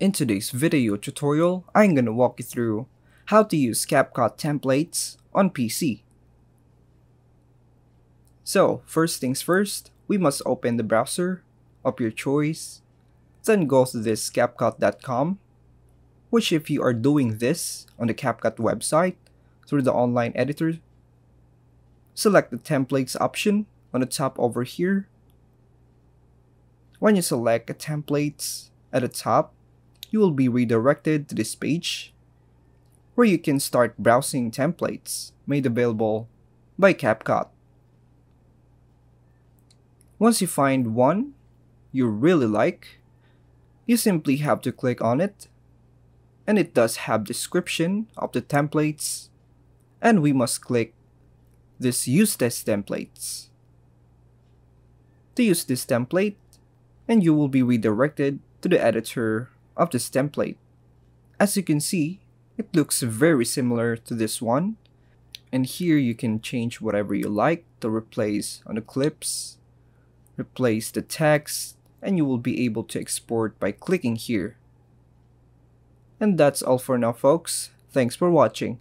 In today's video tutorial, I'm gonna walk you through how to use CapCut templates on PC. So, first things first, we must open the browser of your choice, then go to this CapCut.com, which if you are doing this on the CapCut website through the online editor, select the templates option on the top over here. When you select a templates at the top, you will be redirected to this page where you can start browsing templates made available by CapCut. Once you find one you really like, you simply have to click on it and it does have description of the templates and we must click this use test templates. To use this template and you will be redirected to the editor of this template. As you can see, it looks very similar to this one. And here you can change whatever you like to replace on the clips, replace the text, and you will be able to export by clicking here. And that's all for now folks. Thanks for watching.